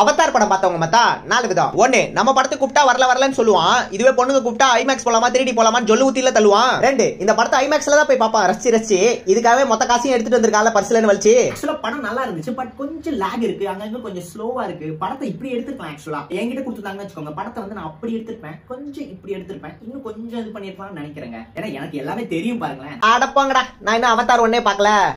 Avatar படம் பார்த்தவங்க மத்தா நாலு விதம் ஒண்ணு நம்ம படத்துக்கு கூப்பிட்டா வரல வரலன்னு சொல்லுவான். இதுவே பொண்ணுங்க கூப்பிட்டா ஐமேக்ஸ் போலாமா திருடி போலாமா ஜொல்லு ஊத்தில தள்ளுவான். ரெண்டு இந்த படத்தை ஐமேக்ஸ்ல தான் போய் பாப்பா. ரசிச்சு ரசிச்சு. இதுக்காகவே மொத்த காசையும் எடுத்துட்டு வந்திருக்கால பர்சலன்னு வலிச்சு. ஆக்சுவலா படம் நல்லா இருந்துச்சு பட் கொஞ்சம் லேக் இருக்கு. அங்கங்க கொஞ்சம் ஸ்லோவா இருக்கு. படத்தை இப்படி எடுத்துருப்பேன் ஆக்சுவலா என்கிட்ட கொடுத்துருந்தாங்கன்னு வச்சுக்கோங்க. படத்தை வந்து நான் அப்படி எடுத்திருப்பேன். கொஞ்சம் இப்படி எடுத்திருப்பேன். இன்னும் கொஞ்சம் இது பண்ணிருப்பான்னு நினைக்கிறேங்க. ஏன்னா எனக்கு எல்லாமே தெரியும் பாருங்களேன். அடப்போங்கடா நான் இன்னும் அவதார் ஒன்னே பாக்கல